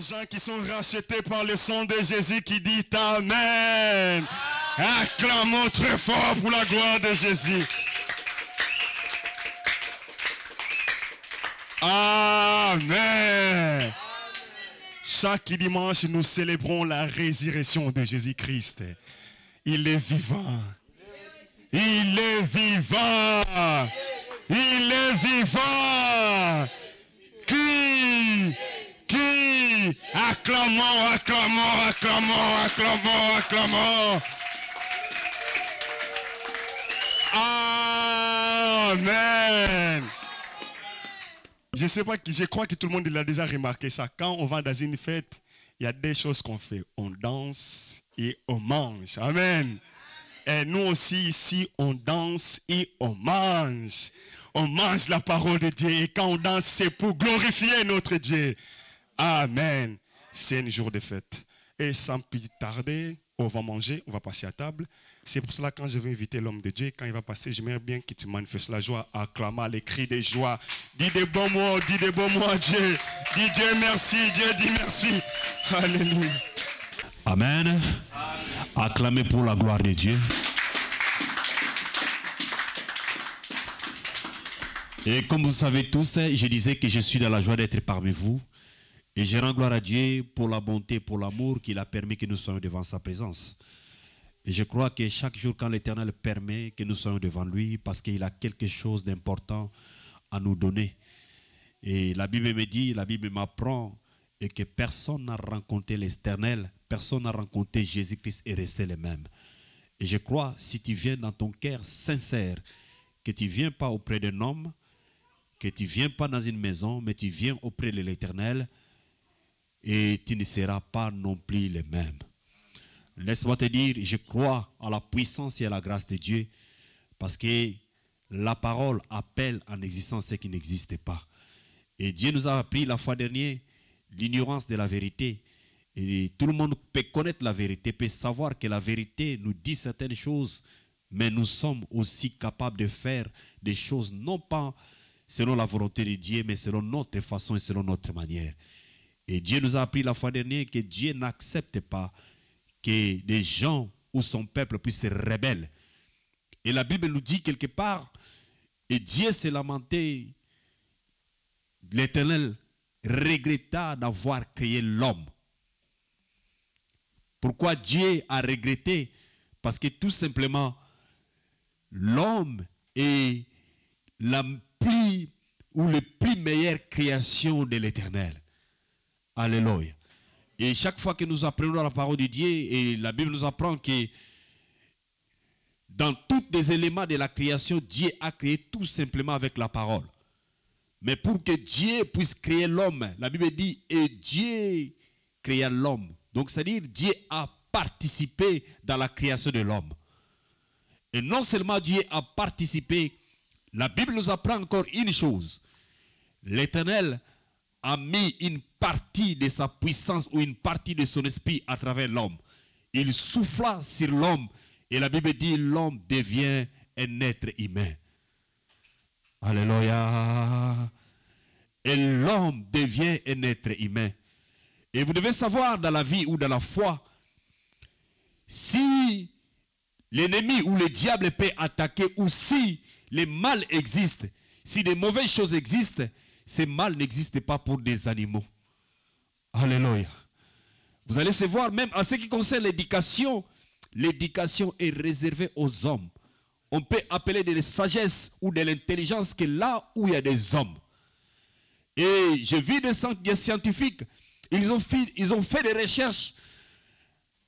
gens qui sont rachetés par le sang de Jésus qui dit Amen. Acclamons très fort pour la gloire de Jésus. Amen. Chaque dimanche, nous célébrons la résurrection de Jésus-Christ. Il est vivant. Il est vivant. Il est vivant. Qui Acclamons, acclamons, acclamons, acclamons, acclamons. Amen. Je sais pas, je crois que tout le monde l'a déjà remarqué ça. Quand on va dans une fête, il y a des choses qu'on fait. On danse et on mange. Amen. Et nous aussi ici, on danse et on mange. On mange la parole de Dieu. Et quand on danse, c'est pour glorifier notre Dieu. Amen. C'est un jour de fête. Et sans plus tarder, on va manger, on va passer à table. C'est pour cela que quand je vais inviter l'homme de Dieu, quand il va passer, j'aimerais bien qu'il te manifeste la joie, acclamant les cris de joie. Dis des bons mots, dis des bons mots à Dieu. Dis Dieu merci, Dieu dit merci. Alléluia. Amen. Acclamez pour la gloire de Dieu. Et comme vous savez tous, je disais que je suis dans la joie d'être parmi vous. Et je rends gloire à Dieu pour la bonté, pour l'amour qu'il a permis que nous soyons devant sa présence. Et je crois que chaque jour, quand l'Éternel permet que nous soyons devant lui, parce qu'il a quelque chose d'important à nous donner. Et la Bible me dit, la Bible m'apprend, et que personne n'a rencontré l'Éternel, personne n'a rencontré Jésus-Christ et resté le même. Et je crois, si tu viens dans ton cœur sincère, que tu ne viens pas auprès d'un homme, que tu ne viens pas dans une maison, mais tu viens auprès de l'Éternel, et tu ne seras pas non plus le même. Laisse-moi te dire, je crois à la puissance et à la grâce de Dieu parce que la parole appelle en existence ce qui n'existe pas. Et Dieu nous a appris la fois dernière l'ignorance de la vérité. Et tout le monde peut connaître la vérité, peut savoir que la vérité nous dit certaines choses, mais nous sommes aussi capables de faire des choses non pas selon la volonté de Dieu, mais selon notre façon et selon notre manière. Et Dieu nous a appris la fois dernière que Dieu n'accepte pas que des gens ou son peuple puissent se rebeller. Et la Bible nous dit quelque part, et Dieu s'est lamenté, l'Éternel regretta d'avoir créé l'homme. Pourquoi Dieu a regretté? Parce que tout simplement, l'homme est la plus ou la plus meilleure création de l'Éternel. Alléluia. Et chaque fois que nous apprenons la parole de Dieu, et la Bible nous apprend que dans tous les éléments de la création, Dieu a créé tout simplement avec la parole. Mais pour que Dieu puisse créer l'homme, la Bible dit, et Dieu créa l'homme. Donc c'est-à-dire, Dieu a participé dans la création de l'homme. Et non seulement Dieu a participé, la Bible nous apprend encore une chose. L'Éternel a mis une partie de sa puissance ou une partie de son esprit à travers l'homme. Il souffla sur l'homme et la Bible dit l'homme devient un être humain. Alléluia. Et l'homme devient un être humain. Et vous devez savoir dans la vie ou dans la foi, si l'ennemi ou le diable peut attaquer ou si le mal existe, si des mauvaises choses existent, ce mal n'existe pas pour des animaux. Alléluia. Vous allez se voir, même en ce qui concerne l'éducation, l'éducation est réservée aux hommes. On peut appeler de la sagesse ou de l'intelligence que là où il y a des hommes. Et je vis des scientifiques, ils ont fait, des recherches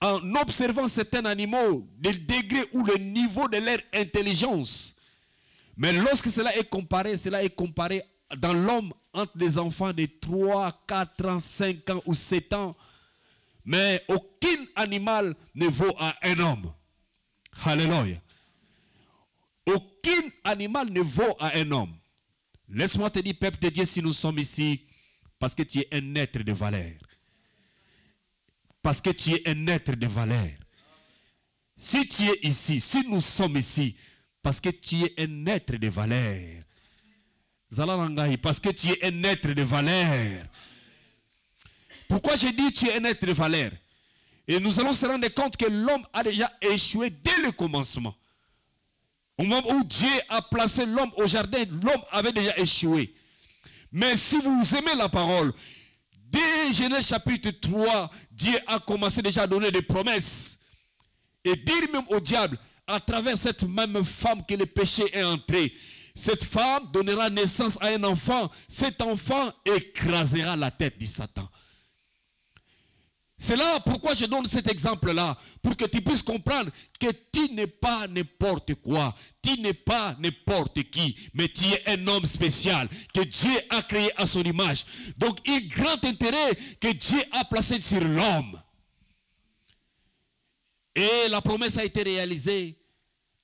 en observant certains animaux, le degré ou le niveau de leur intelligence. Mais lorsque cela est comparé, cela est comparé dans l'homme entre les enfants de 3, 4 ans, 5 ans ou 7 ans. Mais aucun animal ne vaut à un homme. Alléluia. Aucun animal ne vaut à un homme. Laisse-moi te dire, peuple de Dieu, si nous sommes ici, parce que tu es un être de valeur. Parce que tu es un être de valeur. Si tu es ici, si nous sommes ici, parce que tu es un être de valeur parce que tu es un être de valeur. Pourquoi j'ai dit tu es un être de valeur? Et nous allons se rendre compte que l'homme a déjà échoué dès le commencement. Au moment où Dieu a placé l'homme au jardin, l'homme avait déjà échoué. Mais si vous aimez la parole, dès Genèse chapitre 3, Dieu a commencé déjà à donner des promesses. Et dire même au diable, à travers cette même femme que le péché est entré, cette femme donnera naissance à un enfant. Cet enfant écrasera la tête du Satan. C'est là pourquoi je donne cet exemple-là, pour que tu puisses comprendre que tu n'es pas n'importe quoi, tu n'es pas n'importe qui, mais tu es un homme spécial que Dieu a créé à son image. Donc, il y a grand intérêt que Dieu a placé sur l'homme. Et la promesse a été réalisée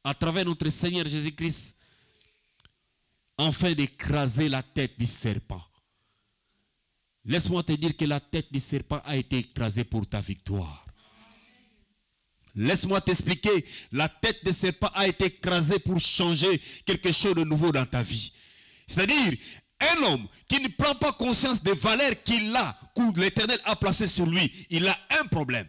à travers notre Seigneur Jésus-Christ, afin d'écraser la tête du serpent. Laisse-moi te dire que la tête du serpent a été écrasée pour ta victoire. Laisse-moi t'expliquer, la tête du serpent a été écrasée pour changer quelque chose de nouveau dans ta vie. C'est-à-dire, un homme qui ne prend pas conscience des valeurs qu'il a, que l'Éternel a placées sur lui, il a un problème.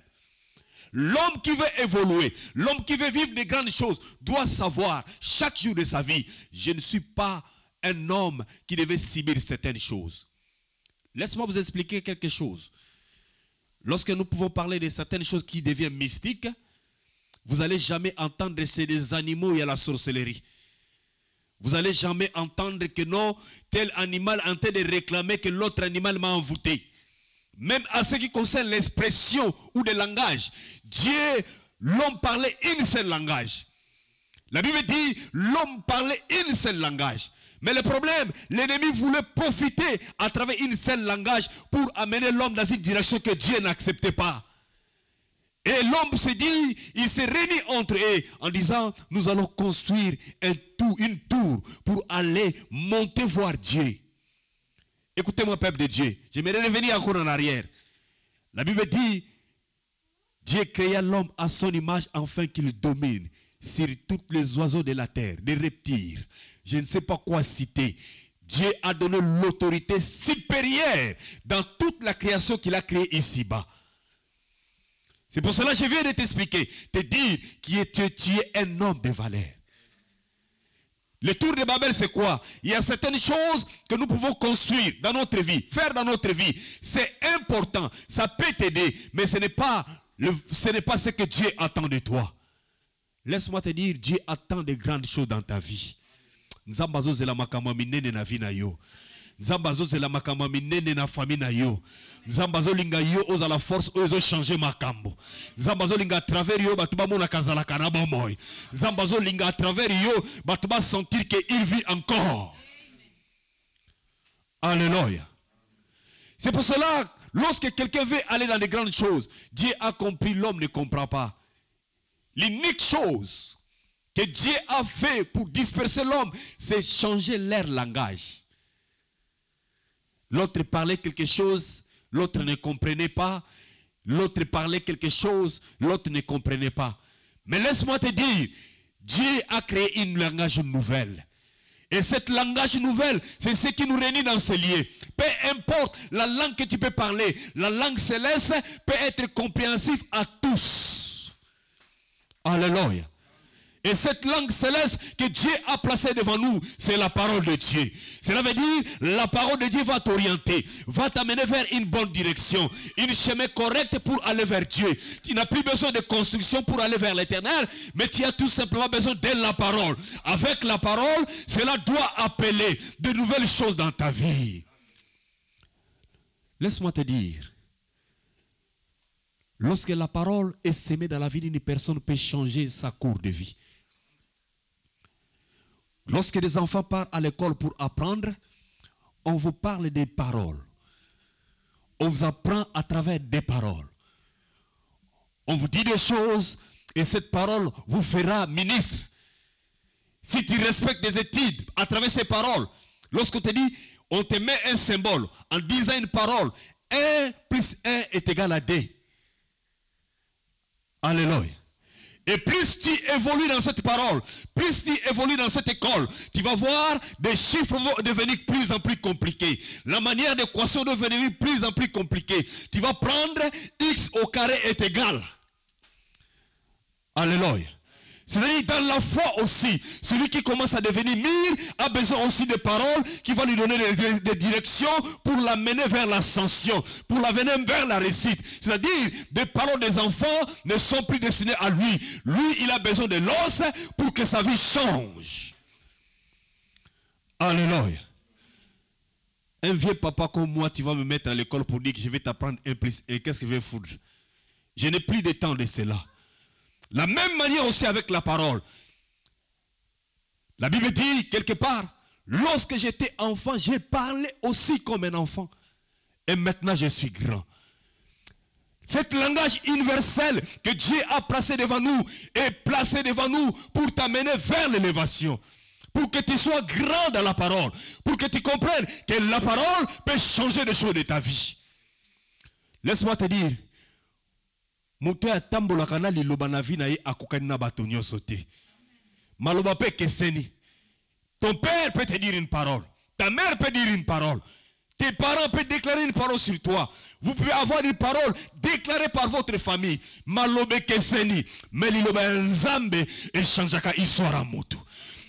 L'homme qui veut évoluer, l'homme qui veut vivre des grandes choses, doit savoir chaque jour de sa vie, je ne suis pas un homme qui devait subir certaines choses. Laisse-moi vous expliquer quelque chose. Lorsque nous pouvons parler de certaines choses qui deviennent mystiques, vous n'allez jamais entendre c'est des animaux et à la sorcellerie. Vous n'allez jamais entendre que non, tel animal en train de réclamer que l'autre animal m'a envoûté. Même à ce qui concerne l'expression ou le langage, Dieu, l'homme parlait une seule langage. La Bible dit, l'homme parlait une seule langage. Mais le problème, l'ennemi voulait profiter à travers une seule langage pour amener l'homme dans une direction que Dieu n'acceptait pas. Et l'homme s'est dit, il s'est réuni entre eux en disant, nous allons construire un tour, une tour pour aller monter voir Dieu. Écoutez-moi, peuple de Dieu. J'aimerais revenir encore en arrière. La Bible dit, Dieu créa l'homme à son image afin qu'il domine sur tous les oiseaux de la terre, des reptiles. Je ne sais pas quoi citer. Dieu a donné l'autorité supérieure dans toute la création qu'il a créée ici-bas. C'est pour cela que je viens de t'expliquer, te dire que tu es un homme de valeur. Le tour de Babel, c'est quoi? Il y a certaines choses que nous pouvons construire dans notre vie, faire dans notre vie. C'est important, ça peut t'aider, mais ce n'est pas, pas ce que Dieu attend de toi. Laisse-moi te dire, Dieu attend de grandes choses dans ta vie. Nzambazo zela makambo minene na vie na yo. Nzambazo zela makambo minene na famille na yo. Nzambazo linga yo ozala force oyo changer makambo. Nzambazo linga à travers yo batu bamona kazala kana bomoy. Nzambazo linga à travers yo batu ba sentir que il vit encore. Alléluia. C'est pour cela lorsque quelqu'un veut aller dans les grandes choses, Dieu a compris, l'homme ne comprend pas. L'unique chose que Dieu a fait pour disperser l'homme, c'est changer leur langage. L'autre parlait quelque chose, l'autre ne comprenait pas. L'autre parlait quelque chose, l'autre ne comprenait pas. Mais laisse-moi te dire, Dieu a créé une langage nouvelle. Et cette langage nouvelle, c'est ce qui nous réunit dans ce lieu. Peu importe la langue que tu peux parler, la langue céleste peut être compréhensive à tous. Alléluia. Et cette langue céleste que Dieu a placée devant nous, c'est la parole de Dieu. Cela veut dire, la parole de Dieu va t'orienter, va t'amener vers une bonne direction, une chemin correct pour aller vers Dieu. Tu n'as plus besoin de construction pour aller vers l'éternel, mais tu as tout simplement besoin de la parole. Avec la parole, cela doit appeler de nouvelles choses dans ta vie. Laisse-moi te dire, lorsque la parole est sémée dans la vie d'une personne, peut changer sa cour de vie. Lorsque des enfants partent à l'école pour apprendre, on vous parle des paroles. On vous apprend à travers des paroles. On vous dit des choses et cette parole vous fera ministre. Si tu respectes des études à travers ces paroles, lorsqu'on te dit, on te met un symbole en disant une parole, 1 plus 1 est égal à 2. Alléluia. Et plus tu évolues dans cette parole, plus tu évolues dans cette école, tu vas voir des chiffres vont devenir plus en plus compliqués. La manière d'équation devenir plus en plus compliquée. Tu vas prendre x au carré est égal. Alléluia. C'est-à-dire dans la foi aussi, celui qui commence à devenir mire a besoin aussi de paroles qui vont lui donner des, des directions pour l'amener vers l'ascension, pour l'amener vers la réussite. C'est-à-dire des paroles des enfants ne sont plus destinées à lui. Lui, il a besoin de l'os pour que sa vie change. Alléluia. Un vieux papa comme moi, tu vas me mettre à l'école pour dire que je vais t'apprendre un plus et qu'est-ce que je vais foutre? Je n'ai plus de temps de cela. La même manière aussi avec la parole. La Bible dit quelque part, lorsque j'étais enfant, j'ai parlé aussi comme un enfant. Et maintenant, je suis grand. Cet langage universel que Dieu a placé devant nous est placé devant nous pour t'amener vers l'élévation. Pour que tu sois grand dans la parole. Pour que tu comprennes que la parole peut changer les choses de ta vie. Laisse-moi te dire, moto atambolaka na liloba na vie na ye akokani na maloba mpe ekeseni. Ton père peut te dire une parole. Ta mère peut dire une parole. Tes parents peuvent déclarer une parole sur toi. Vous pouvez avoir une parole déclarée par votre famille. Maloba ekeseni. Mais liloba nzambe echangeaka histoire moto.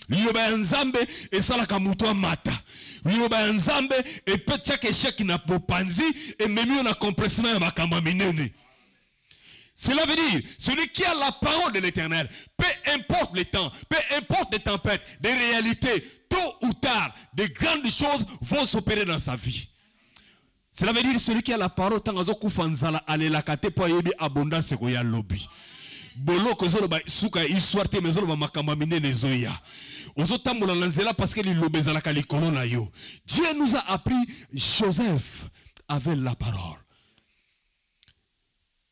Liloba nzambe esalaka moto amata liloba nzambe epetiaka esheki na bopanzi ememi na complacement ya makambo minene cela veut dire, celui qui a la parole de l'éternel, peu importe le temps, peu importe les tempêtes, des réalités, tôt ou tard, de grandes choses vont s'opérer dans sa vie. Cela veut dire, celui qui a la parole, tant azokufa nzala alelaka te po ayebi abondance koya lobi. boloko ezoloba suka histoire te me ezoloba makambo ya minene ezoya na nzela parce que liloba ezalaka likolo na yo dieu nous a appris joseph avait la parole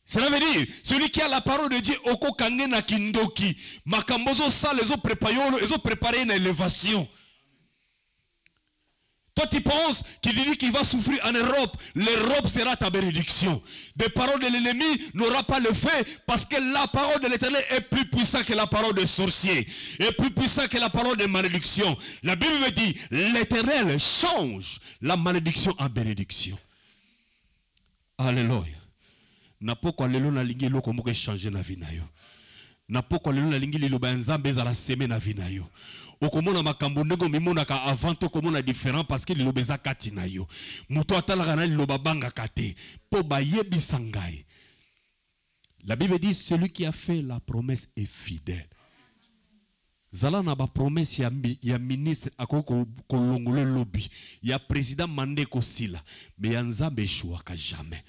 cela veut dire, celui qui a la parole de Dieu, oko na kindoki, makambozo ezo préparé, ezo préparé une élévation. Toi, tu penses qu'il dit qu'il va souffrir en Europe. L'Europe sera ta bénédiction. Des paroles de l'ennemi n'aura pas le fait parce que la parole de l'éternel est plus puissante que la parole des sorciers. Est plus puissante que la parole de malédiction. La Bible me dit, l'éternel change la malédiction en bénédiction. Alléluia. Na pokwa lelo nalingi eloko moko echange na vie na yo? Na pokwa lelo nalingi liloba ya nzambe ezala seme na vie na yo? Okomona makambo ndenge omimonaka avant to okomona différent parce que liloba eza kati na yo. Moto atalaka na liloba abangaka te mpo bayebisa ngai. La bible dit celui qui a fait la promesse est fidèle. Zala na bapromese ya, ya ministre akoki kolongola elobi ya président mande ekosila me ya nzambe eshuwaka jamais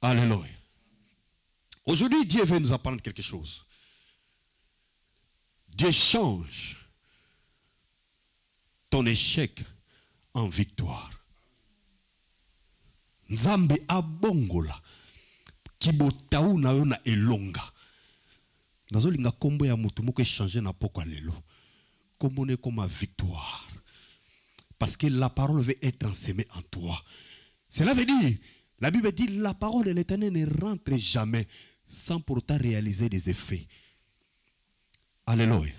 Alléluia. Aujourd'hui, Dieu veut nous apprendre quelque chose. Dieu change ton échec en victoire. Nzambe abongola kibotau na yo na elonga. nazolinga kombo ya motu moko na poko lelo kombo ne comme victoire parce que la parole veut être ensemée en toi cela veut dire la Bible dit la parole de l'éternel ne rentre jamais sans pourtant réaliser des effets. Alléluia.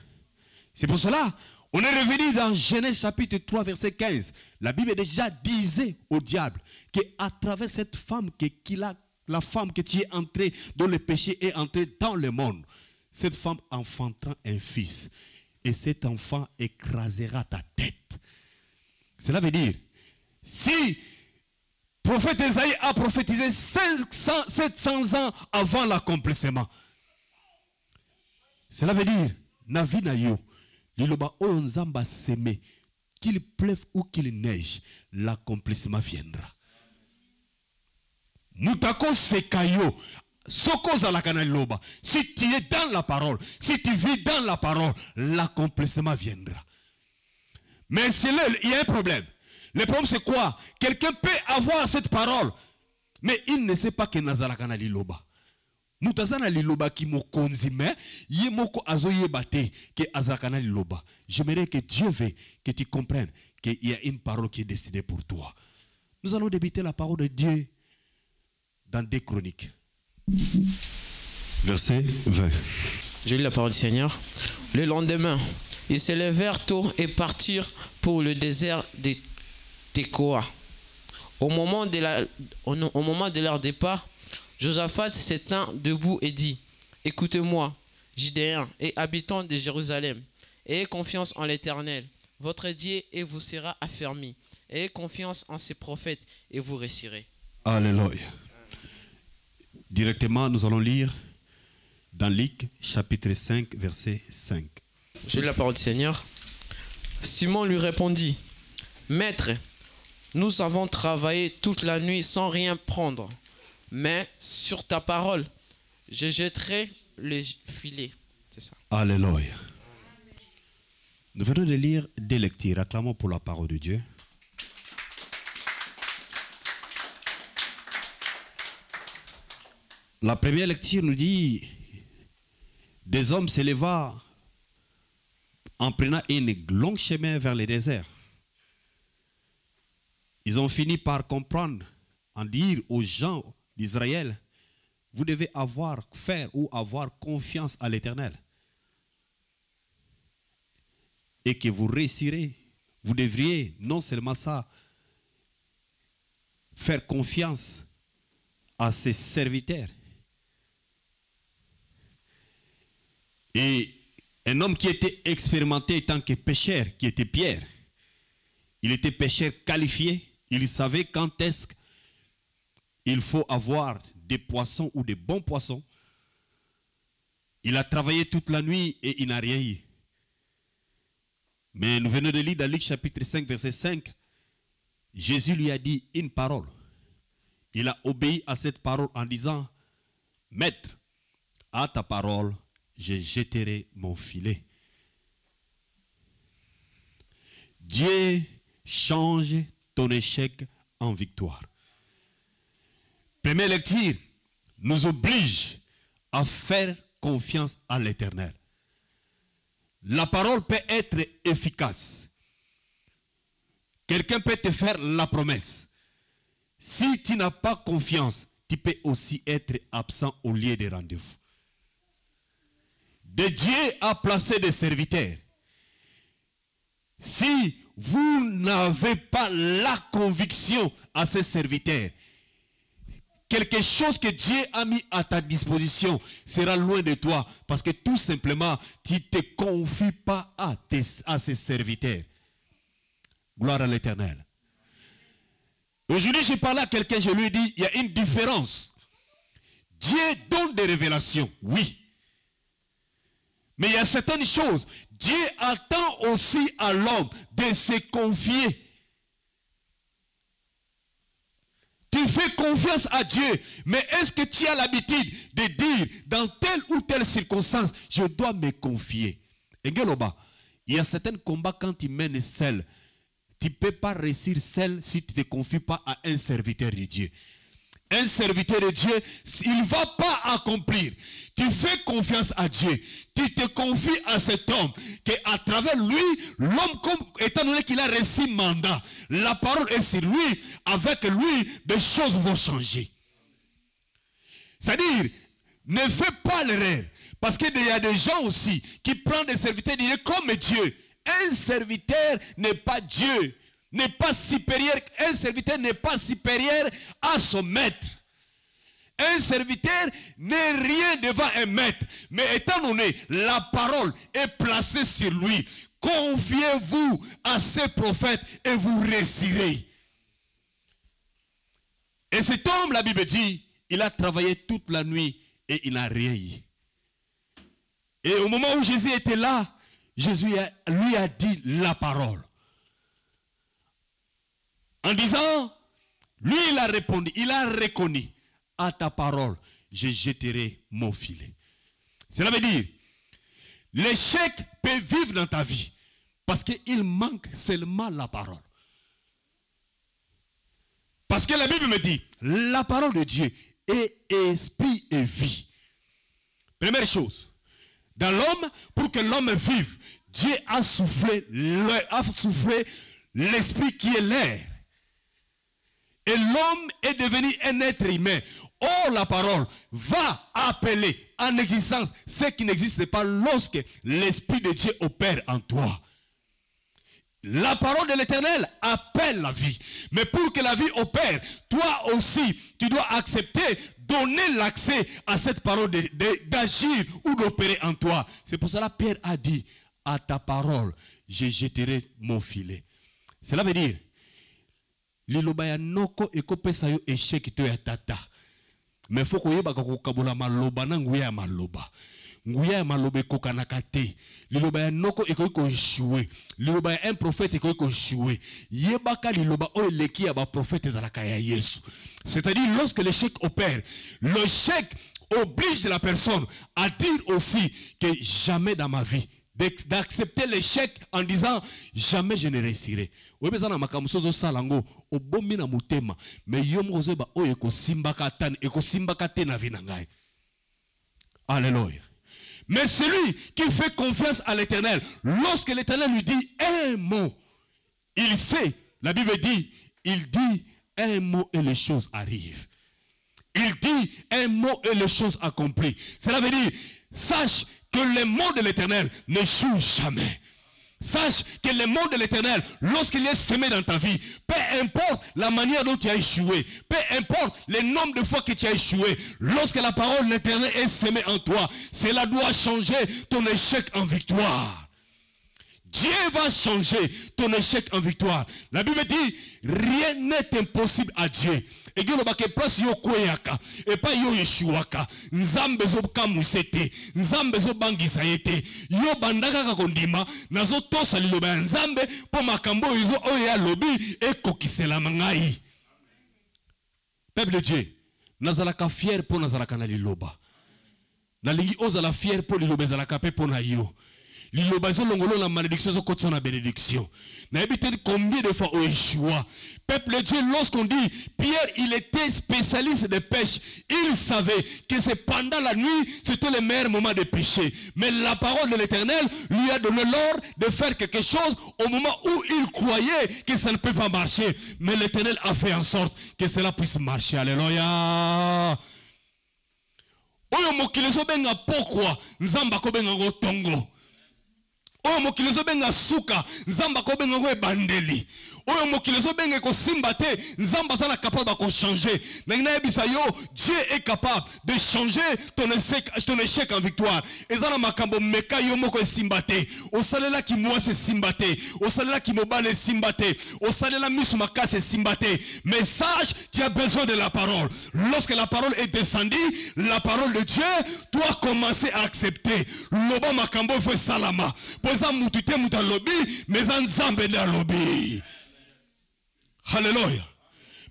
C'est pour cela, on est revenu dans Genèse chapitre 3, verset 15. La Bible déjà disait au diable qu'à travers cette femme, qu'il a, la femme que tu es entré, dont le péché est entré dans le monde, cette femme enfantera un fils. Et cet enfant écrasera ta tête. Cela veut dire, si prophète Esaïe a prophétisé 500, 700 ans avant l'accomplissement. Cela veut dire, na vie na yo, liloba oyo nzamba semé, qu'il pleuve ou qu'il neige, l'accomplissement viendra. Mutako sekayo. Si tu es dans la parole, si tu vis dans la parole, l'accomplissement viendra. Mais c'est il y a un problème. Le problème c'est quoi? Quelqu'un peut avoir cette parole, mais il ne sait pas que nazalaka na liloba. moto aza na liloba ki mokonzi me ye moko azoyeba te ke azalaka na liloba j'aimerais que dieu veut que tu comprennes qu'il y a une parole qui est destinée pour toi nous allons débuter la parole de dieu dans des chroniques Verset 20. Je lis la parole du Seigneur. Le lendemain, ils se levèrent tôt et partirent pour le désert de Tekoa. Au moment de, la- au, au moment de leur départ, Josaphat s'étint debout et dit Écoutez-moi, Judéens et habitants de Jérusalem, ayez confiance en l'Éternel, votre Dieu, et vous sera affermi. Ayez confiance en ses prophètes, et vous réussirez. Alléluia. Directement, nous allons lire dans Luc chapitre 5, verset 5. Je lis la parole du Seigneur. Simon lui répondit, Maître, nous avons travaillé toute la nuit sans rien prendre, mais sur ta parole, je jetterai le filet. Alléluia. Nous venons de lire des lectures. Acclamons pour la parole de Dieu. La première lecture nous dit des hommes s'éleva en prenant un long chemin vers le désert. Ils ont fini par comprendre, en dire aux gens d'Israël, vous devez avoir, faire ou avoir confiance à l'Éternel. Et que vous réussirez. Vous devriez, non seulement ça, faire confiance à ses serviteurs. Et un homme qui était expérimenté tant que pécheur, qui était Pierre, il était pécheur qualifié, il savait quand est-ce qu'il faut avoir des poissons ou des bons poissons. Il a travaillé toute la nuit et il n'a rien eu. Mais nous venons de lire dans Luc chapitre 5, verset 5. Jésus lui a dit une parole. Il a obéi à cette parole en disant, Maître, à ta parole, je jetterai mon filet. Dieu change ton échec en victoire. Première lecture nous oblige à faire confiance à l'éternel. La parole peut être efficace. Quelqu'un peut te faire la promesse. Si tu n'as pas confiance, tu peux aussi être absent au lieu des rendez-vous. De Dieu a placé des serviteurs. Si vous n'avez pas la conviction à ces serviteurs, quelque chose que Dieu a mis à ta disposition sera loin de toi parce que tout simplement, tu ne te confies pas à, ces serviteurs. Gloire à l'éternel. Aujourd'hui, j'ai parlé à quelqu'un, je lui ai dit, il y a une différence. Dieu donne des révélations, oui. Mais il y a certaines choses. Dieu attend aussi à l'homme de se confier. Tu fais confiance à Dieu, mais est-ce que tu as l'habitude de dire dans telle ou telle circonstance, je dois me confier? Il y a certains combats quand tu mènes seul. Tu ne peux pas réussir seul si tu ne te confies pas à un serviteur de Dieu. Un serviteur de Dieu, il ne va pas accomplir. Tu fais confiance à Dieu. Tu te confies à cet homme. Qu'à travers lui, l'homme, étant donné qu'il a reçu mandat, la parole est sur lui. Avec lui, des choses vont changer. C'est-à-dire, ne fais pas l'erreur. Parce qu'il y a des gens aussi qui prennent des serviteurs de Dieu comme Dieu. Un serviteur n'est pas Dieu n'est pas supérieur, un serviteur n'est pas supérieur à son maître. Un serviteur n'est rien devant un maître. Mais étant donné, la parole est placée sur lui. Confiez-vous à ces prophètes et vous réussirez. Et cet homme, la Bible dit, il a travaillé toute la nuit et il n'a rien eu. Et au moment où Jésus était là, Jésus lui a dit la parole. En disant, lui il a répondu, il a reconnu, à ta parole, je jetterai mon filet. Cela veut dire, l'échec peut vivre dans ta vie parce qu'il manque seulement la parole. Parce que la Bible me dit, la parole de Dieu est esprit et vie. Première chose, dans l'homme, pour que l'homme vive, Dieu a soufflé, a soufflé l'esprit qui est l'air. Et l'homme est devenu un être humain. Oh, la parole va appeler en existence ce qui n'existe pas lorsque l'Esprit de Dieu opère en toi. La parole de l'éternel appelle la vie. Mais pour que la vie opère, toi aussi, tu dois accepter, donner l'accès à cette parole d'agir ou d'opérer en toi. C'est pour cela Pierre a dit, à ta parole, je jeterai mon filet. Cela veut dire, liloba ya noko ekopesa yo échec to ya tata. Me fo koyebaka kokabola maloba na nguya ya maloba nguya ya maloba ekokanaka te liloba ya noko ekoki koeshue liloba ya un prophète ekoki koeshue yebaka liloba oyo eleki ya baprofete ezalaka ya yesu. C'est-à-dire lorsque l'échec opère l'échec oblige la personne à dire aussi que jamais dans ma vie d'accepter l'échec en disant jamais je ne réussirai. Na vie na ngai. Alléluia. Mais celui qui fait confiance à l'éternel lorsque l'éternel lui dit un mot il sait la bible dit il dit un mot et les choses arrivent. Il dit un mot et les choses accomplies. Cela veut dire, sache que les mots de l'éternel n'échouent jamais. Sache que les mots de l'éternel, lorsqu'il est semé dans ta vie, peu importe la manière dont tu as échoué, peu importe le nombre de fois que tu as échoué, lorsque la parole de l'éternel est semée en toi, cela doit changer ton échec en victoire. Dieu va changer ton échec en victoire. La Bible dit, rien n'est impossible à Dieu. Egi olobaka place yo okweyaka epai yo oyeshuwaka nzambe ezokamwisa te nzambe ezobangisa ye te. Yo banda kaka kondima nazotosa liloba ya nzambe mpo makambo oyo oyo ye alobi ekokiselama ngai peuple dieu nazalaka fier mpo nazalaka na liloba. Nalingi ozala fier mpo liloba ezalaka mpe mpo na yo liloba ezolongolo na malédiction ezokotisa na bénédiction. Nayebi combien de fois oéchoua peuple de dieu lorsqu'on dit pierre il était spécialiste de pêche il savait que c'est pendant la nuit c'était le meilleur moment de pêcher mais la parole de l'éternel lui a donné l'ordre de faire quelque chose au moment où il croyait que ça ne peut pas marcher. Mais l'éternel a fait en sorte que cela puisse marcher. Alléluia. Oyo tongo oyo mokili ezobenga suka nzambe akobenga yango ebandeli oyo mokili ezobenga ekosimba te nzambe aza na capable bakochange nangi nayebisa yo dieu est capable de changer ton échec, ton échec en victoire. Eza na makambo meka yo moko esimba te. Osalelaki mwasi esimba te. Osalelaki mobali esimba te. Osalela miso makasi esimba te. Mais sage tu as besoin de la parole. Lorsque la parole est descendue la parole de dieu doit commencer à accepter. Loba makambo efo esalama mpo eza mutu te mutu alobi mais eza nzambe nde alobi Alléluia.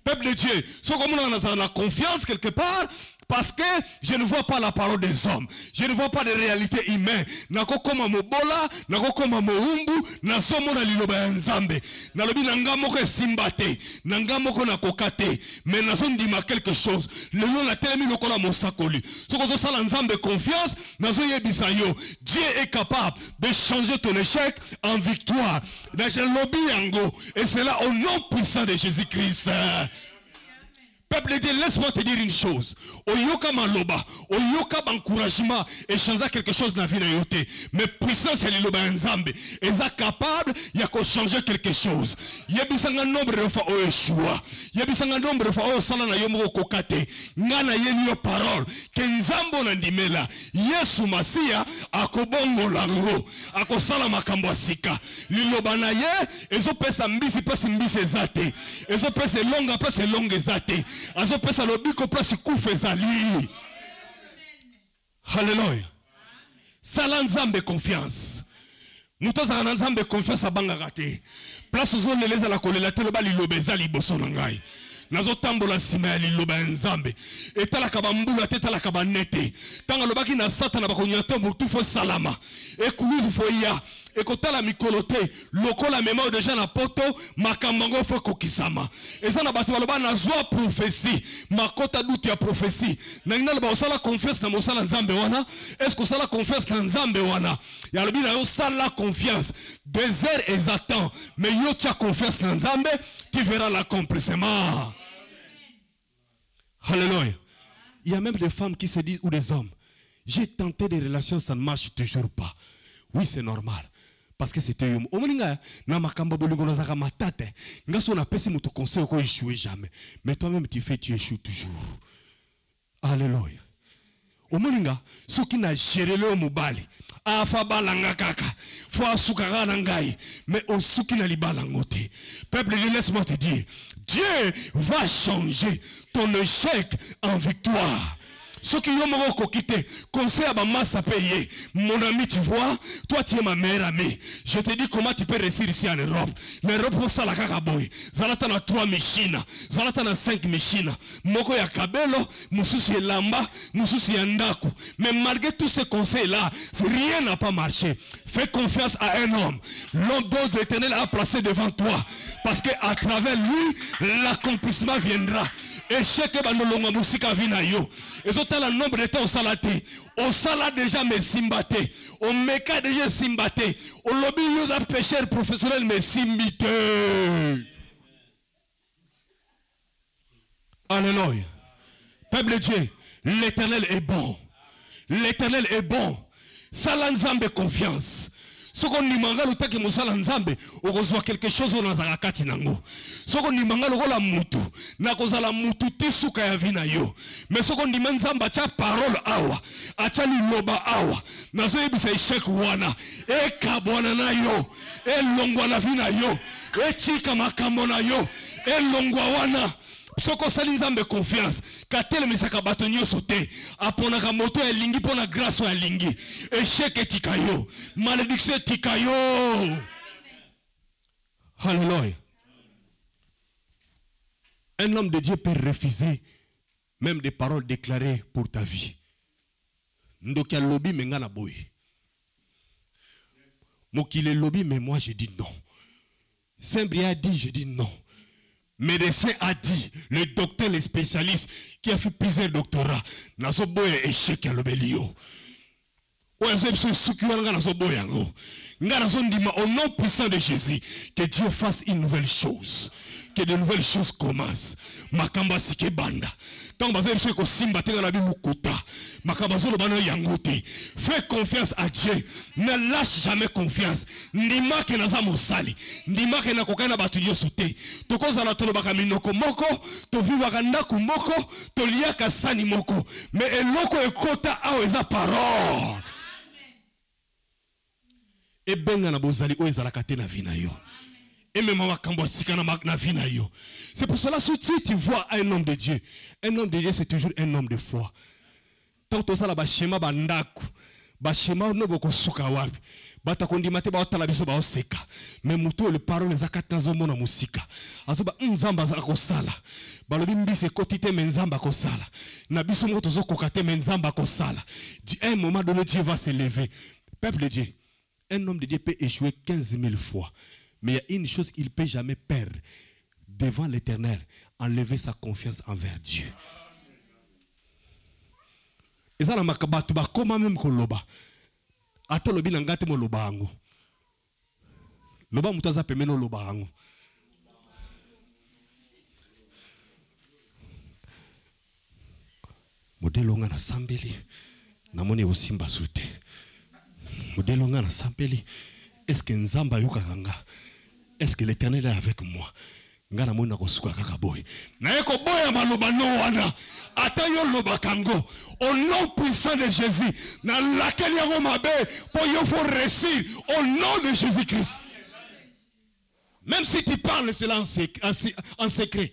Peuple de Dieu, ce qu'on a confiance quelque part, parce que je ne vois pas la parole des hommes. Je ne vois pas de réalité humaine. Nako koma mobola, nako koma moumbu, nasomo na liloba ya nzambe. Nalobi nanga moko esimba te, nanga moko nakoka te, mais nazo ndima quelque chose. Lelo na telemi lokola mosakoli. Soko zo sala nzambe confiance, nazo yebisa yo. Dieu est capable de changer ton échec en victoire. Na je lobi yango, et c'est là au nom puissant de Jésus-Christ. Peuple de Dieu, laisse-moi te dire une chose. Oyoka maloba, oyoka encouragement, échanger quelque chose dans la vie te. Mais puissance ya liloba nzambe, eza capable ya changer quelque chose. Yebisanga nombre de fois oyo eshua. Yebisanga nombre de fois oyo sala na yo moko koka te. Nga na yeni yo parole. Ke nzambo na ndimela. Yesu Masia akobongola ngo. Akosala makambo ya sika. Liloba na ye ezopesa mbisi place mbisi eza te. Ezopesa elonga place elonga eza te. Azopesa lobiko place kufa ezali. Halleluya sala nzambe confiance. Moto azalaka na nzambe confiance abangaka te. Place ozolela ezala kolela te loba liloba eza liboso na ngai. Nazotambola nsima ya liloba ya nzambe. Etalaka bambula te etalaka banete. Ntango alobaki na satana bakonya te motu fo salama. Ekuluzu fo ya ekotala mikolo te. Lokola oyo deja na poto makambo yango fo ekokisama. Eza na bato baloba nazwa profesi makota duti ya profesi nangi naloba osala confiance na mosala nzambe wana? Estce osala confiance na nzambe wana? Yalobi na yo sala confiance. Désert eza temps. Mais yo tia confiance na nzambe tu verras l'accomplissement. Alléluia. Il y a même des femmes qui se disent, ou des hommes, j'ai tenté des relations, ça ne marche toujours pas. Oui, c'est normal. Parce que c'était yo. Omoninga na makamba bolingo na zaka matate. Ngaso na pesi mutu conseil ko échouer jamais. Mais toi-même tu fais tu échoues toujours. Alléluia. Omoninga soki na géré le mobali. afa balanga kaka fo asuka kaka na ngai mais osuki na libala yango te peuple de laisse-moi te dire dieu va changer ton échec en victoire soki yo moko okoki te conseil ya bamasta mpe ye. Mon ami tu vois toi tu es ma meilleure amie. Je te dis comment tu peux réussir ici en europe. Na europe osala kaka boye zala ta na 3 mishina zala ta na 5 mishina moko ya kabelo mosusu elamba mosusu ya ndako mais malgré tous ces conseils là rien n'a pas marché. Fais confiance à un homme. L'homme dont l'éternel a placé devant toi. Parce que à travers lui l'accomplissement viendra esheke bandolonga mosika vi na yo. Ezotala nombre de temps osala te osala déjà me esimba te omeka déjà esimba te olobi yo oza pécheur professionnel me esimbi te alléluia. Peuple de dieu l'éternel est bon. L'éternel est bon. Sala nzambe confiance soki ondima nga lutaki mosala nzambe okozwa quelque chose oyo nazala kati nango soki ondima nga lokola mutu nakozala mutu ti suka ya vi na yo. Mais soki ondima nzambe atya parole awa atya liloba awa. Nazoyebisa eshek wana ekabwana na yo elongwa na vi na yo etika makambo na yo elongwa wana soki osali nzambe confiance. Katelemisaka bato nyonso te. Aponaka moto oyo alingi mpo na grâce oyo alingi eshek etika yo malédiction etika yo un homme de dieu peut refuser même des paroles déclarées pour ta vie. Ndoki alobi me nga na boye mokili elobi mais moi je dis non. Saint bria dit je dis non médecin a dit, le docteur, le spécialiste, qui a fait plusieurs doctorats, n'a pas boye échec à l'obélio. nazoboya au nom puissant de jésus que dieu fasse une nouvelle chose que de nouvelles choses commencent. Makambo asika ebanda ntango baza biso ekosimba te ngai na bimukuta makambo azoloba na yango te fais confiance à dieu. Ne lâche jamais confiance. Ndima ke naza mosali. Ndima ke nakokai na bato nyonso te. Tokozala tolobaka minoko moko tovivaka ndako moko toliaka sani moko. Me eloko ekota awa eza parole. Ebenga na bozali oyo ezalaka te na vi na yo. emema c'est pour cela si tu, vois un homme de dieu un homme de dieu c'est toujours un homme de foi. Ntango tosala bashema bandako bashema no bokosuka wapi. Bato akondima te baotala biso baoseka me motu oyo parole eza kati nazomona mosika azoba "Mm, nzambe aza kosala balobi mbisi ekoti te me nzambe akosala na biso moko tozokoka te me nzambe akosala un moment donné dieu va se lever. Peuple de dieu un homme de dieu peut échouer 15 000 fois mais il y a une chose qu'il ne peut jamais perdre devant l'éternel enlever sa confiance envers dieu. Na maka bato bakóma meme koloba. Ata olobi na ngai te moloba yango. Loba moto aza pembeni oloba yango. Modele onga nasambeli namoni osimba su te modele onga nasambeli estce nzambe ayokaka nga? Estce l'éternel est avec moi? Nga namoni nakosuka kaka boye naye koboya maloba no wana. Ata yo olobaka yango au nom puissant de jésus nalakeli yango mabe mpo yo fo réussir au nom de jésus christ même si tu parles cela en, sec- en, en secret.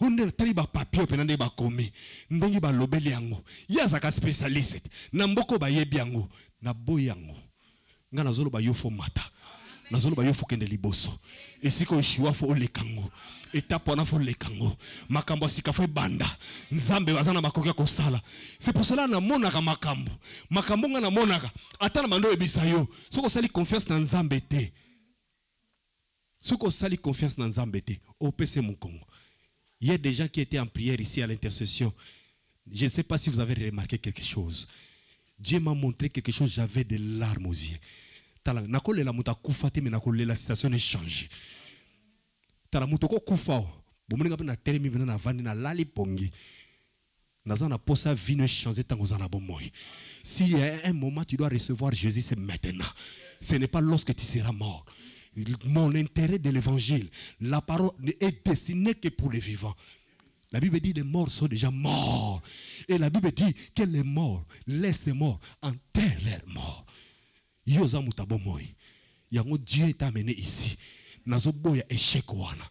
Oyo nde natali bapapie oyo mpena nde bakomi ndenge balobeli yango. Ye azalaka spécialiste. Te. na mboka oyo bayebi yango. Naboyi yango. Ngai nazoloba yo fo mata nazoloba yo fo kende liboso. Esika oshiwa fo oleka ngo etape wana fo oleka ngo makambo ya sika fo ebanda. Nzambe aza na makoki ya kosala. C'est pour cela namonaka makambo. Makambo ngai namonaka. Ata na bando oyebisa yo. Soki osali confiance na nzambe te. Soki osali confiance na nzambe te opese mokongo. Il y a des gens qui étaient en prière ici à l'intercession. Je ne sais pas si vous avez remarqué quelque chose. Dieu m'a montré quelque chose j'avais des larmes aux yeux tala nakolela moto akufa te me nakolela situation echange tala moto okokufa o bomoninga mpe natelemi mpena navandi nalali pongi naza na posa vie no changer ntango oza na si a un moment tu dois recevoir jésus c'est maintenant. Ce n'est pas lorsque tu seras mort. Mon intérêt de l'évangile la parole est destinée que pour les vivants. La Bible dit les morts sont déjà morts. Et la Bible dit que les morts laissent les morts, enterrent leurs morts. Yoza mutabo moi. Yango Dieu est amené ici. Nazo boya échec wana.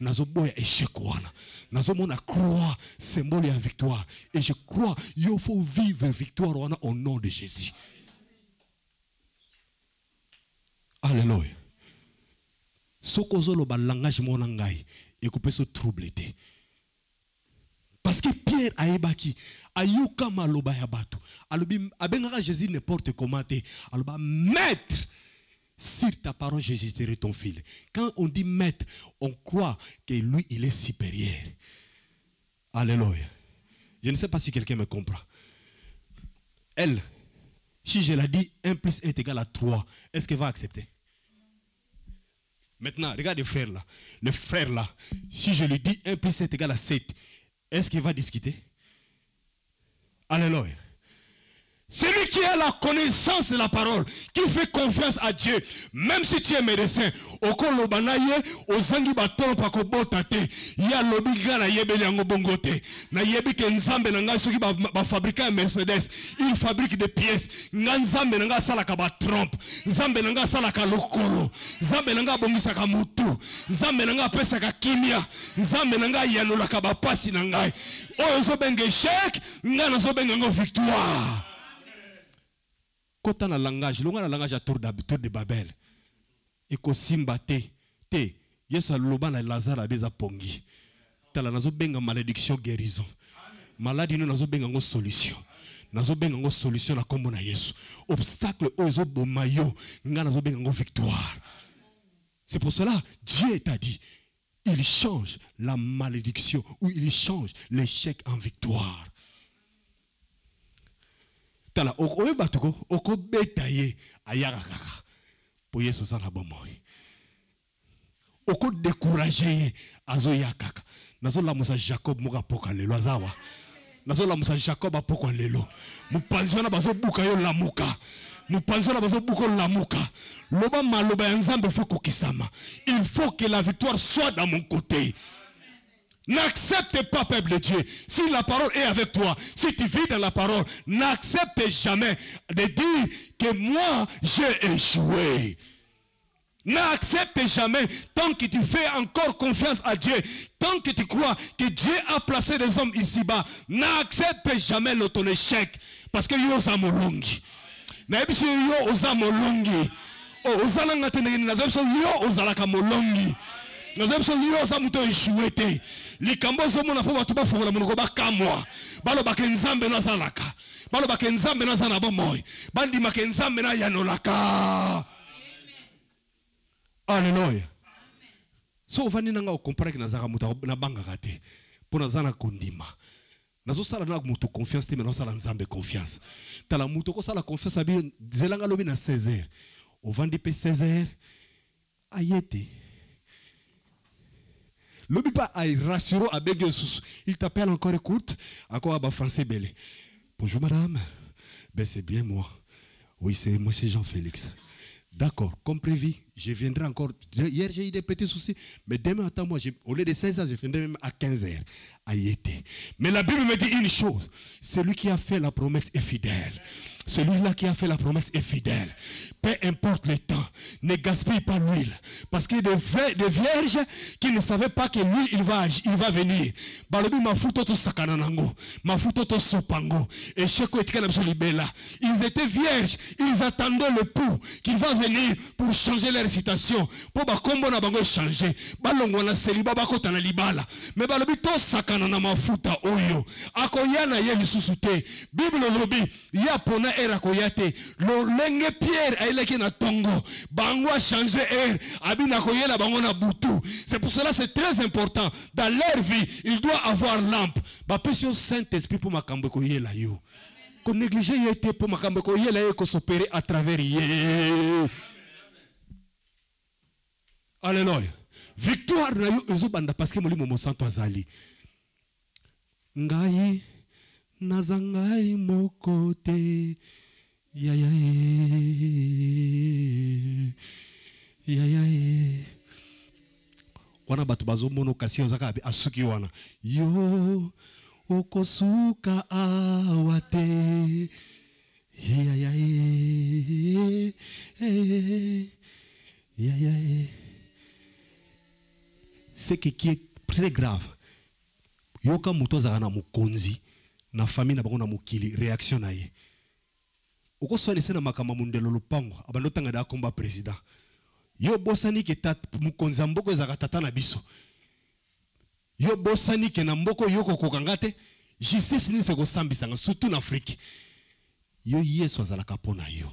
Nazo boya échec wana. Nazo mona croix symbole ya victoire. Et je crois il faut vivre victoire au nom de Jésus. Alléluia. Soko ozoloba langage mona ngai ekope so trouble. Parce que Pierre ayebaki ayoka maloba ya bato. Alobi abengaka Jésus n'importe comment te. Aloba maître sur ta parole je jeterai ton fil. Quand on dit maître, on croit que lui il est supérieur. Alléluia. Je ne sais pas si quelqu'un me comprend. Elle, si je la dis 1 plus 1 est égal à 3, est-ce qu'elle va accepter? Maintenant, regarde le frère là. Le frère là, si je lui dis 1 plus 1 est égal à 7, est-ce qu'il va discuter? Alléluia. Celui qui a la connaissance de la parole, qui fait confiance à Dieu, même si tu es médecin, ya lobi nga na yebeli yango bongo te. Na yebi ke nzambe na ngai soki bafabrika mercedes il fabrique des pièces. Nga nzambe na ngai asalaka batrompe nzambe na ngai asalaka lokolo. Nzambe na ngai abongisaka mutu nzambe na ngai apesaka kimia. Nzambe na ngai ayanolaka bapasi na ngai. Oyo ozobenga échec ngai nazobenga yango victoire kota na langage longa na langage ya tour de, babel. Ekosimba te te yesu aloba na lazare abe eza pongi. Tala nazobenga malédiction guérison. Maladi no nazobenga yango solution. Nazobenga yango solution na nkombo na yesu. Obstacle oyo ezoboma yo nazobenga yango victoire. C'est pour cela dieu t'a dit il change la malédiction ou il change l'échec en victoire tala okoyeba toko okobeta ye ayaka kaka. Mpo yesu aza na bomoi. Okodécourage ye azoya kaka. Nazolamusa jacob moko apoka lelo aza wa? Nazolamusa jacob apoka lelo. Mopanzi wana bazobuka yo lamuka. Mopanzi wana bazobuka olamuka loba maloba ya nzambe fo kokisama. Il faut que la victoire soit dans mon côté N'accepte pas, peuple de Dieu. Si la parole est avec toi, si tu vis dans la parole, n'accepte jamais de dire que moi, j'ai échoué. N'accepte jamais, tant que tu fais encore confiance à Dieu, tant que tu crois que Dieu a placé des hommes ici-bas, n'accepte jamais le ton échec. Parce que yo oza molongi. Na yebi yo oza molongi. Oh, oza nanga te ndenge nazo yo yo te likambo ozomona mpo bato bafongola monoko bakamwa. Balobaka nzambe no azalaka balobaka nzambe no aza na bomoi. Bandimaka nzambe no ayanolaka alleluya so ovandi nanga okomprendre nazalaka moto nabangaka te mpo naza na kondima. Nazosala na moto confiance te me nazosala nzambe confiance. Tala moto okosala confiance na bino zelanga lobi na 16 heures. Ovandi mpe 16 heures aye te lisusu il t'appelle encore écoute encore aba français belé. Bonjour madame. Ben c'est bien moi. Oui c'est moi c'est Jean-Félix. D'accord comme prévu je viendrai encore. Hier j'ai eu des petits soucis mais demain attends-moi au lieu de 16 heures je viendrai même à 15 heures. À Yété mais la Bible me dit une chose celui qui a fait la promesse est fidèle celui-là qui a fait la promesse est fidèle. Peu importe le temps, ne gaspille pas l'huile. Parce qu'il y a des, vierges qui ne savaient pas que lui, il va, il va venir. Balobi mafuto to sakananango, mafuto to sopango, et cheko etikana libela. Ils étaient vierges, ils attendaient le pou qu'il va venir pour changer leur citation. Pour bakombo na bango changer. Balongo na seliba bakota na libala. Mais balobi to sakana na mafuta oyo. Akoya na ye lisusu. Bible lobi, ya pona ere akoya te lolenge pierre ayelaki na bango achange ere abina koyela bango na butu. C'est pour cela c'est très important. Dans leur vie il doit avoir lampe. Bapesi yo saint esprit mpo makambo ekoyela yo. Konéglige ye te mpo makambo ekoyela ye ekosopere à travers ye. Alleluya victoire na yo ezobanda parce que molimo mosantu azali. Ngai naza ngai moko te yaya e yaya e. Wana bato bazomona kasi oza kaka asuki wana. Yo okosuka awa te. Yaya yaya e. Ce qui est très grave yoka moto azalaka na mokonzi na famille na bango na mokili réaction na ye. Okoswanisa na makambo ya mondelo lopango abandi da akomba président. Yo bosani ke mokonzi ya mboka ezalaka tata na biso. Yo bosani ke na mboka oyo okokokanga te. Justice nini ekosambisanga surtout na afrique. Yo yesu azalaka mpo yo.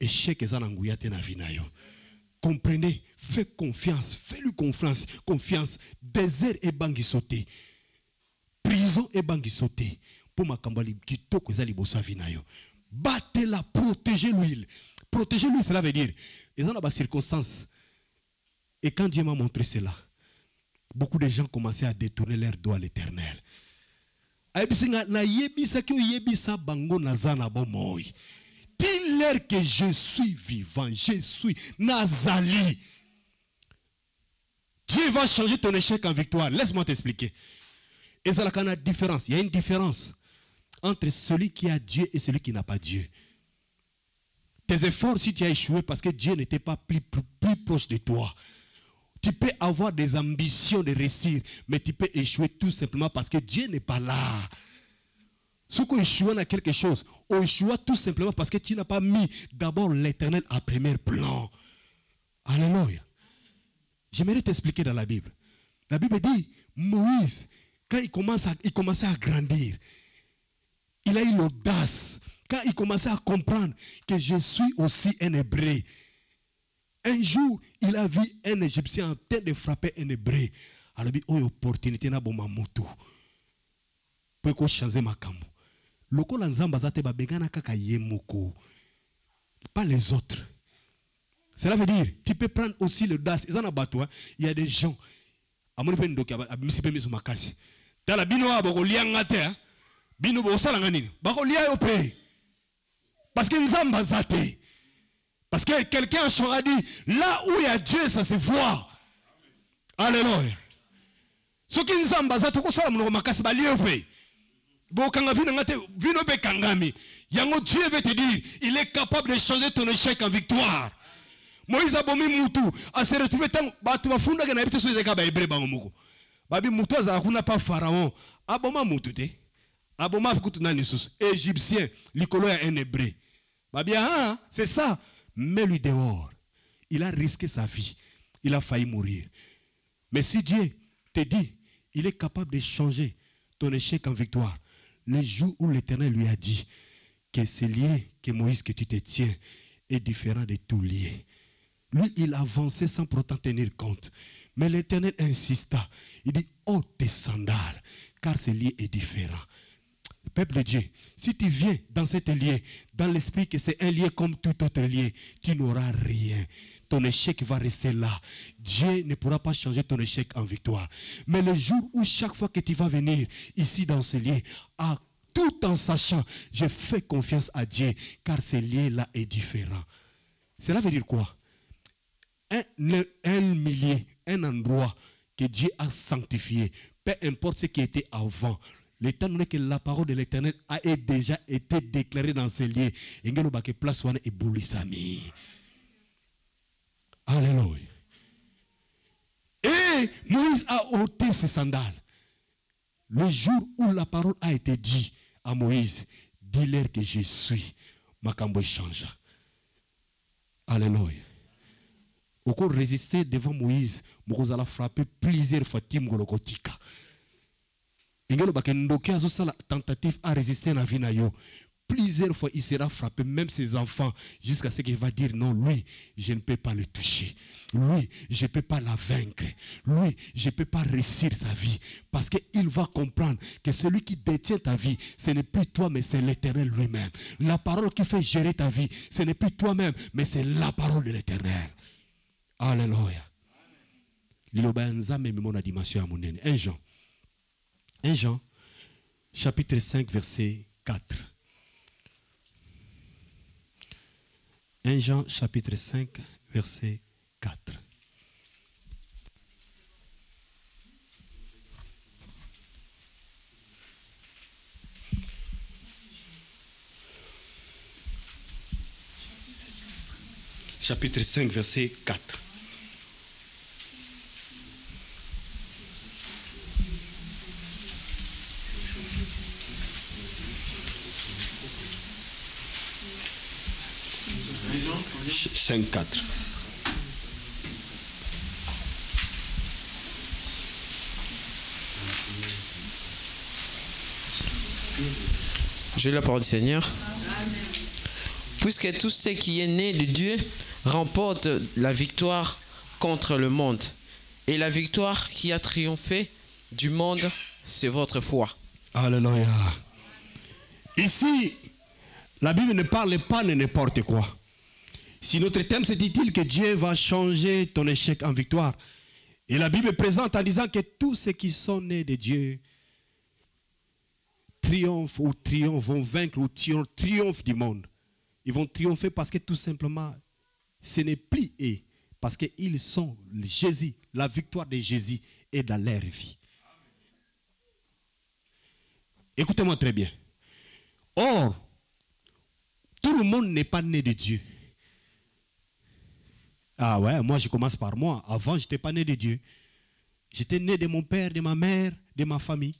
Échec eza na nguya te na vi na yo. Comprenez? Fais confiance fais-lui confiance confiance. Désert ebangiso te prison ebangiso te mpo makambo ya kitoko eza na yo batela protéger l'huile. Protéger l'huile cela veut dire eza na bacirconstances et quand dieu m'a montré cela beaucoup de gens commençaient à détourner leur dos à l'éternel. Ayebisi nga nayebisaki bango naza na bomoi dis-leur que je suis vivant je suis nazali. Dieu va changer ton échec en victoire. Laisse-moi t'expliquer. Et ça, la a différence. Il y a une différence entre celui qui a Dieu et celui qui n'a pas Dieu. Tes efforts, si tu as échoué parce que Dieu n'était pas plus, plus, plus, proche de toi, tu peux avoir des ambitions de réussir, mais tu peux échouer tout simplement parce que Dieu n'est pas là. Ce qu'on échoue à quelque chose, on échoue tout simplement parce que tu n'as pas mis d'abord l'éternel à premier plan. Alléluia. J'aimerais t'expliquer dans la Bible. La Bible dit, Moïse, il, commence à, commençait à grandir, il a eu l'audace. Quand il commençait à comprendre que je suis aussi un hébreu. Un jour, il a vu un Égyptien en train de frapper un hébreu. Alors, il a une opportunité na boma. Pour changer ma cambo. Lokola nzamba zate babengana kaka yemoko. Pas les autres. Cela veut dire, tu peux prendre aussi le das. Il y a des gens. amoni mpe ndoki abimisi mpe miso tala bino oyo bokolianga te bino bokosalanga nini bakolia yo mpe parce que nzambe aza te parce que quelqu'un a dit là où il y a dieu ça se voit. Alléluia. Soki nzambe aza te okosala monoko makasi balie yo mpe bokanga vi nanga te vino mpe ekangami yango dieu veut te dire il est capable de changer ton échec en victoire. Moïse abomi mutu ase retrouve ntango bato bafundaki na yebi te so ezalaka bahebre bango moko babi mutu azalaka kuna mpa pharaon. Aboma mutu te. Aboma kutu nani égyptien likolo ya un hébreu babi ah c'est ça. Mais lui dehors. Il a risqué sa vie. Il a failli mourir. Mais si Dieu te dit il est capable de changer ton échec en victoire le jour où l'éternel lui a dit que ce lien que Moïse que tu te tiens est différent de tout lié. Lui, il avançait sans pourtant tenir compte. Mais l'Éternel insista. Il dit, oh tes sandales, car ce lien est différent. Peuple de Dieu, si tu viens dans cet lien, dans l'esprit que c'est un lien comme tout autre lien, tu n'auras rien. Ton échec va rester là. Dieu ne pourra pas changer ton échec en victoire. Mais le jour où chaque fois que tu vas venir ici dans ce lien, tout en sachant, je fais confiance à Dieu, car ce lien-là est différent. Cela veut dire quoi? Un millier, un endroit que Dieu a sanctifié, peu importe ce qui était avant, l'état donné que la parole de l'éternel a déjà été déclarée dans ces lieux, place ebolisami. Alléluia. Et Moïse a ôté ses sandales. Le jour où la parole a été dit à Moïse, dis-leur que je suis, Makambo changea. Alléluia. Cours résister devant Moïse, Moïse a frappé plusieurs fois Tim Golokotika. Ingelo bakendoke azosala tentative à résister na vie. Plusieurs fois, il sera frappé, même ses enfants, jusqu'à ce qu'il va dire non, lui, je ne peux pas le toucher. Lui, je ne peux pas la vaincre. Lui, je ne peux pas réussir sa vie. Parce qu'il va comprendre que celui qui détient ta vie, ce n'est plus toi, mais c'est l'éternel lui-même. La parole qui fait gérer ta vie, ce n'est plus toi-même, mais c'est la parole de l'éternel. Alléluia. liloba ya nzambe emema na dimension ya monene un jean un jean chapitre 5, verset 4. 1 Jean, chapitre 5, verset 4. Chapitre 5, verset 4. Ch- 5, 4. Je la parole du Seigneur. Puisque tout ce qui est né de Dieu remporte la victoire contre le monde. Et la victoire qui a triomphé du monde, c'est votre foi. Alléluia. Ici, la Bible ne parle pas de n'importe quoi. Si notre thème c'est dit-il que Dieu va changer ton échec en victoire. Et la Bible présente en disant que tous ceux qui sont nés de Dieu triomphent ou triomphent, vont vaincre ou tri- triomphent du monde. Ils vont triompher parce que tout simplement, ce n'est plus eux. Parce qu'ils sont Jésus. La victoire de Jésus est dans leur vie. Écoutez-moi très bien. Or, tout le monde n'est pas né de Dieu. Ah ouais, moi je commence par moi. Avant, je n'étais pas né de Dieu. J'étais né de mon père, de ma mère, de ma famille.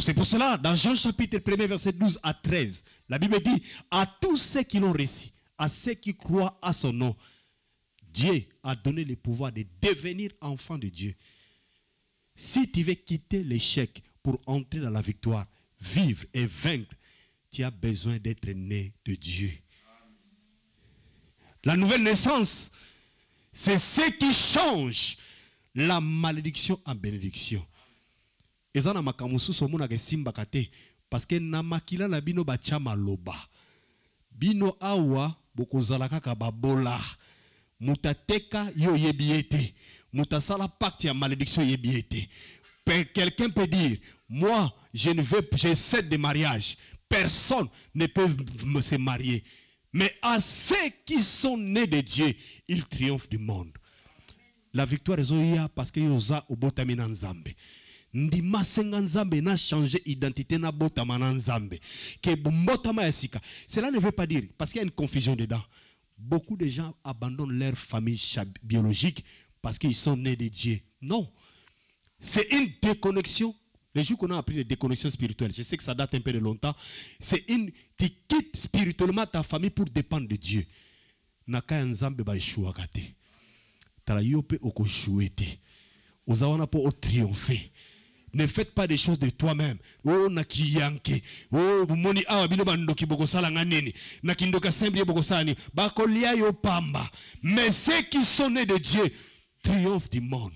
C'est pour cela, dans Jean chapitre 1, verset 12 à 13, la Bible dit, à tous ceux qui l'ont reçu, à ceux qui croient à son nom, Dieu a donné le pouvoir de devenir enfant de Dieu. Si tu veux quitter l'échec pour entrer dans la victoire, vivre et vaincre, tu as besoin d'être né de Dieu. La nouvelle naissance, c'est ce qui change la malédiction en bénédiction. eza na makambo mosusu omonaka esimbaka na makila na bino bino awa bokozala kaka babola. Moto ateka yo oyebi ye ya malédiction ye quelqu'un peut dire moi je ne veux je de mariage personne ne peut me se marier mais à ceux qui sont nés de Dieu ils triomphent du monde. La victoire ezoya parce que oza obotami na nzambe. Ndima na changer identité na botama cela ne veut pas dire parce qu'il y a une confusion dedans. Beaucoup de gens abandonnent leur famille biologique parce qu'ils sont nés de Dieu. Non. C'est une déconnexion les jours qu'on a appris les déconnexions spirituelles, je sais que ça date un peu de longtemps, c'est une, tu quittes spirituellement ta famille pour dépendre de Dieu. Naka ya nzambe ba eshuwaka te. tala yo mpe okoshoue te. Oza wana mpo otriomphe ne faites pas des choses de toi-même. O nakiyanke o bomoni awa bino bandoki bokosalanga nini? Na kindoki ya simple ye bokosala nini? Bakolia yo pamba. Mais ceux qui sont nés de dieu triomphe du monde.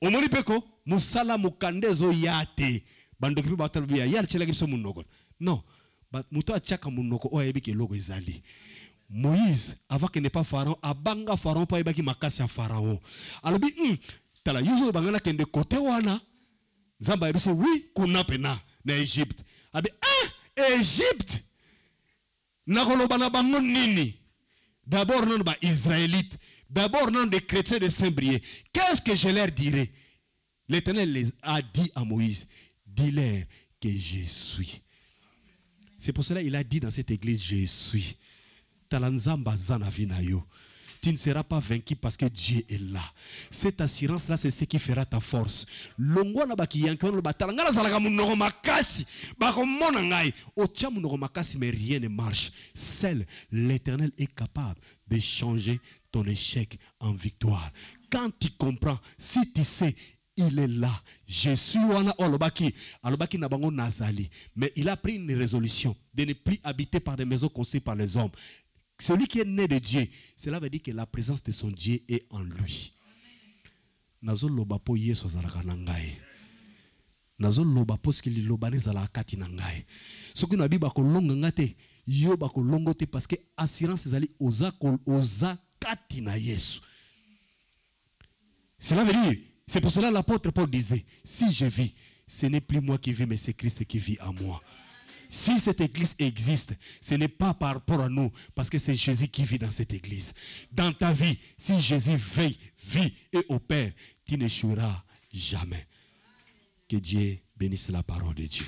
Omoni mpe ko mosala mokanda ezoya te bandoki mpe batalobi ya ye atielaki biso monoko non moto atiaka monoko oyo ayebiki eloko ezali moïse avant kende pa pharaon abanga pharaon mpo ayebaki makasi ya pharaon alobi "Hmm, tala yo oyo bangana kende kote wana. Nzambe ayebisi wi kuna pena. Na egypte. Abi ah egypte. Nakoloba na bango nini? D'abord nano baisraélite d'abord nano des chrétiens de saint-brier qu'est-ce que je leur dirai? L'éternel a dit à moïse dis-leur que je suis c'est pour cela qu'il a dit dans cette église je suis tu ne seras pas vaincu parce que Dieu est là. Cette assurance-là, c'est ce qui fera ta force. Mais rien ne marche. Seul l'Éternel est capable de changer ton échec en victoire. Quand tu comprends, si tu sais il est là. Je suis wana olobaki, alobaki na bango nazali. Mais il a pris une résolution de ne plus habiter par des maisons construites par les hommes. Celui qui est né de Dieu, cela veut dire que la présence de son Dieu est en lui. nazoloba mpo yesu azalaka na ngai nazoloba mpo soki liloba nde ezalaka kati na ngai soki nabi bakolonga nga te yo bakolongo te parce que assurance ezali oza, kol- oza kati na yesu cela veut dire C'est pour cela l'apôtre Paul disait, si je vis, ce n'est plus moi qui vis, mais c'est Christ qui vit en moi. Si cette église existe, ce n'est pas par rapport à nous, parce que c'est Jésus qui vit dans cette église. Dans ta vie, si Jésus veille, vit et opère, tu n'échoueras jamais. Que Dieu bénisse la parole de Dieu.